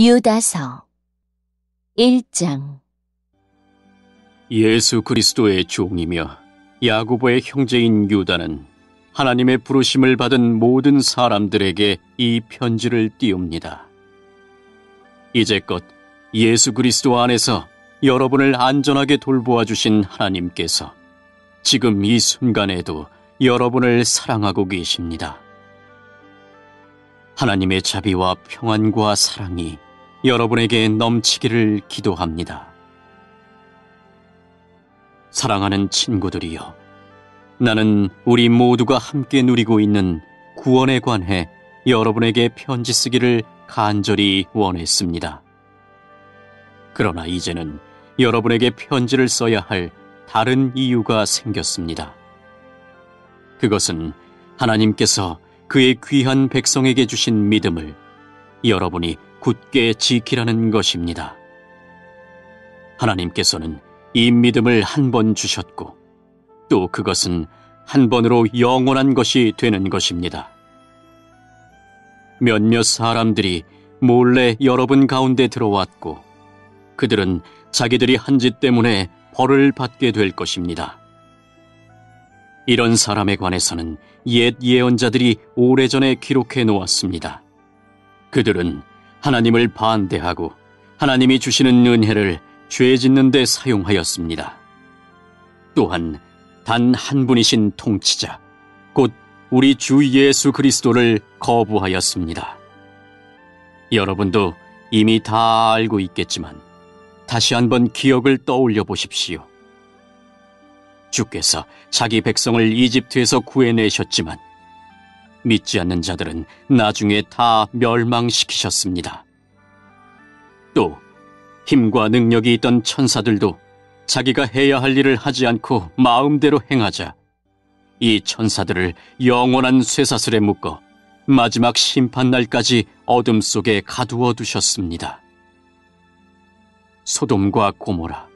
유다서 1장 예수 그리스도의 종이며 야고보의 형제인 유다는 하나님의 부르심을 받은 모든 사람들에게 이 편지를 띄웁니다. 이제껏 예수 그리스도 안에서 여러분을 안전하게 돌보아 주신 하나님께서 지금 이 순간에도 여러분을 사랑하고 계십니다. 하나님의 자비와 평안과 사랑이 여러분에게 넘치기를 기도합니다. 사랑하는 친구들이여, 나는 우리 모두가 함께 누리고 있는 구원에 관해 여러분에게 편지 쓰기를 간절히 원했습니다. 그러나 이제는 여러분에게 편지를 써야 할 다른 이유가 생겼습니다. 그것은 하나님께서 그의 귀한 백성에게 주신 믿음을 여러분이 굳게 지키라는 것입니다. 하나님께서는 이 믿음을 한 번 주셨고 또 그것은 한 번으로 영원한 것이 되는 것입니다. 몇몇 사람들이 몰래 여러분 가운데 들어왔고 그들은 자기들이 한 짓 때문에 벌을 받게 될 것입니다. 이런 사람에 관해서는 옛 예언자들이 오래전에 기록해 놓았습니다. 그들은 하나님을 반대하고 하나님이 주시는 은혜를 죄 짓는 데 사용하였습니다. 또한 단 한 분이신 통치자, 곧 우리 주 예수 그리스도를 거부하였습니다. 여러분도 이미 다 알고 있겠지만 다시 한번 기억을 떠올려 보십시오. 주께서 자기 백성을 이집트에서 구해내셨지만 믿지 않는 자들은 나중에 다 멸망시키셨습니다. 또 힘과 능력이 있던 천사들도 자기가 해야 할 일을 하지 않고 마음대로 행하자 이 천사들을 영원한 쇠사슬에 묶어 마지막 심판날까지 어둠 속에 가두어 두셨습니다. 소돔과 고모라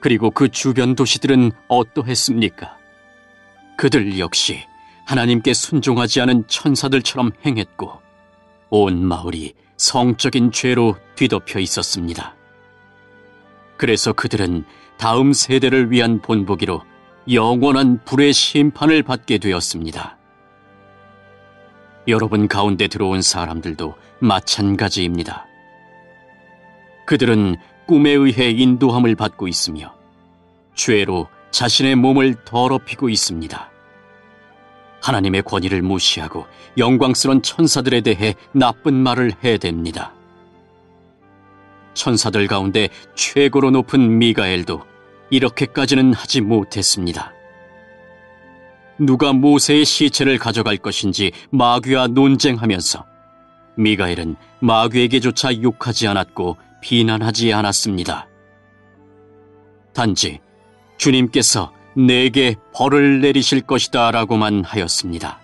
그리고 그 주변 도시들은 어떠했습니까? 그들 역시 하나님께 순종하지 않은 천사들처럼 행했고 온 마을이 성적인 죄로 뒤덮여 있었습니다. 그래서 그들은 다음 세대를 위한 본보기로 영원한 불의 심판을 받게 되었습니다. 여러분 가운데 들어온 사람들도 마찬가지입니다. 그들은 꿈에 의해 인도함을 받고 있으며 죄로 자신의 몸을 더럽히고 있습니다. 하나님의 권위를 무시하고 영광스런 천사들에 대해 나쁜 말을 해댑니다. 천사들 가운데 최고로 높은 미가엘도 이렇게까지는 하지 못했습니다. 누가 모세의 시체를 가져갈 것인지 마귀와 논쟁하면서 미가엘은 마귀에게조차 욕하지 않았고 비난하지 않았습니다. 단지 주님께서 내게 벌을 내리실 것이다 라고만 하였습니다.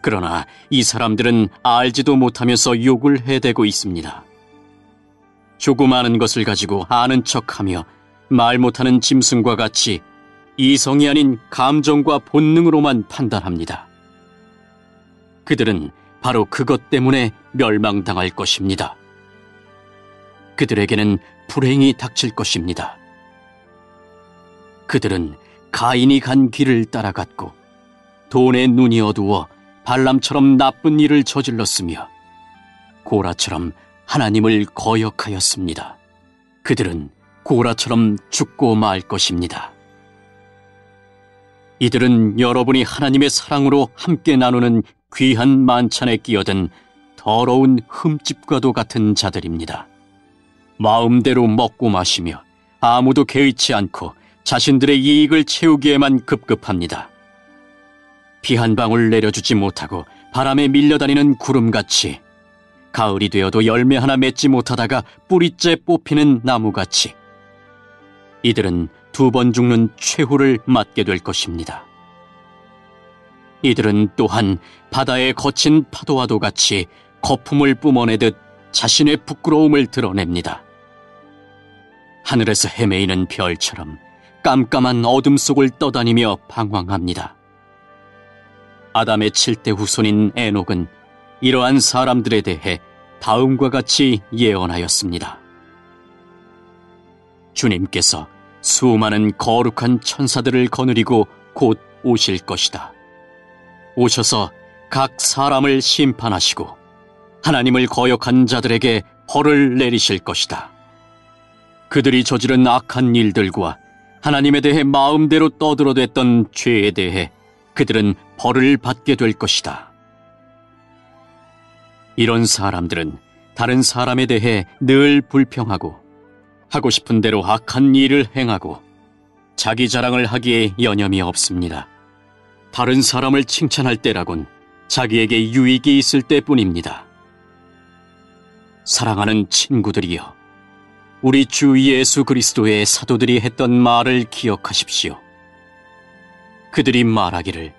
그러나 이 사람들은 알지도 못하면서 욕을 해대고 있습니다. 조그마한 것을 가지고 아는 척하며 말 못하는 짐승과 같이 이성이 아닌 감정과 본능으로만 판단합니다. 그들은 바로 그것 때문에 멸망당할 것입니다. 그들에게는 불행이 닥칠 것입니다. 그들은 가인이 간 길을 따라갔고 돈의 눈이 어두워 발람처럼 나쁜 일을 저질렀으며 고라처럼 하나님을 거역하였습니다. 그들은 고라처럼 죽고 말 것입니다. 이들은 여러분이 하나님의 사랑으로 함께 나누는 귀한 만찬에 끼어든 더러운 흠집과도 같은 자들입니다. 마음대로 먹고 마시며 아무도 개의치 않고 자신들의 이익을 채우기에만 급급합니다. 비 한 방울 내려주지 못하고 바람에 밀려다니는 구름같이 가을이 되어도 열매 하나 맺지 못하다가 뿌리째 뽑히는 나무같이 이들은 두 번 죽는 최후를 맞게 될 것입니다. 이들은 또한 바다의 거친 파도와도 같이 거품을 뿜어내듯 자신의 부끄러움을 드러냅니다. 하늘에서 헤매이는 별처럼 깜깜한 어둠 속을 떠다니며 방황합니다. 아담의 칠대 후손인 에녹은 이러한 사람들에 대해 다음과 같이 예언하였습니다. 주님께서 수많은 거룩한 천사들을 거느리고 곧 오실 것이다. 오셔서 각 사람을 심판하시고 하나님을 거역한 자들에게 벌을 내리실 것이다. 그들이 저지른 악한 일들과 하나님에 대해 마음대로 떠들어댔던 죄에 대해 그들은 벌을 받게 될 것이다. 이런 사람들은 다른 사람에 대해 늘 불평하고 하고 싶은 대로 악한 일을 행하고 자기 자랑을 하기에 여념이 없습니다. 다른 사람을 칭찬할 때라곤 자기에게 유익이 있을 때뿐입니다. 사랑하는 친구들이여, 우리 주 예수 그리스도의 사도들이 했던 말을 기억하십시오. 그들이 말하기를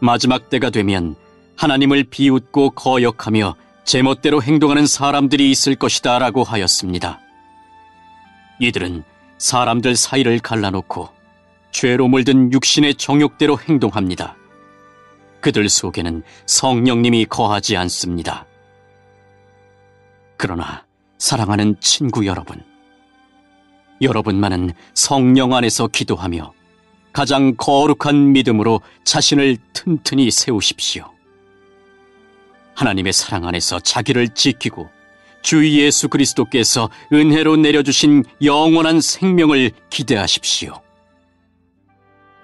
마지막 때가 되면 하나님을 비웃고 거역하며 제멋대로 행동하는 사람들이 있을 것이다 라고 하였습니다. 이들은 사람들 사이를 갈라놓고 죄로 물든 육신의 정욕대로 행동합니다. 그들 속에는 성령님이 거하지 않습니다. 그러나 사랑하는 친구 여러분, 여러분만은 성령 안에서 기도하며 가장 거룩한 믿음으로 자신을 튼튼히 세우십시오. 하나님의 사랑 안에서 자기를 지키고 주 예수 그리스도께서 은혜로 내려주신 영원한 생명을 기대하십시오.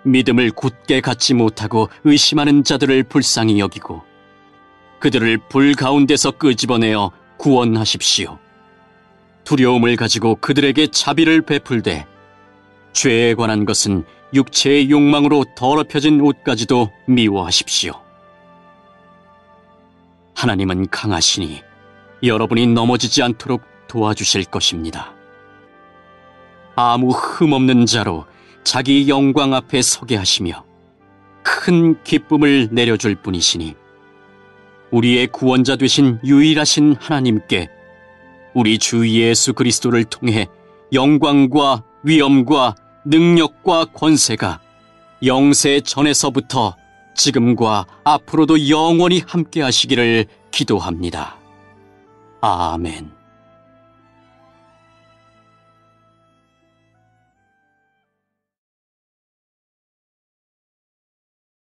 믿음을 굳게 갖지 못하고 의심하는 자들을 불쌍히 여기고 그들을 불 가운데서 끄집어내어 구원하십시오. 두려움을 가지고 그들에게 자비를 베풀되 죄에 관한 것은 육체의 욕망으로 더럽혀진 옷까지도 미워하십시오. 하나님은 강하시니 여러분이 넘어지지 않도록 도와주실 것입니다. 아무 흠 없는 자로 자기 영광 앞에 서게 하시며 큰 기쁨을 내려줄 뿐이시니 우리의 구원자 되신 유일하신 하나님께 우리 주 예수 그리스도를 통해 영광과 위엄과 능력과 권세가 영세 전에서부터 지금과 앞으로도 영원히 함께 하시기를 기도합니다. 아멘.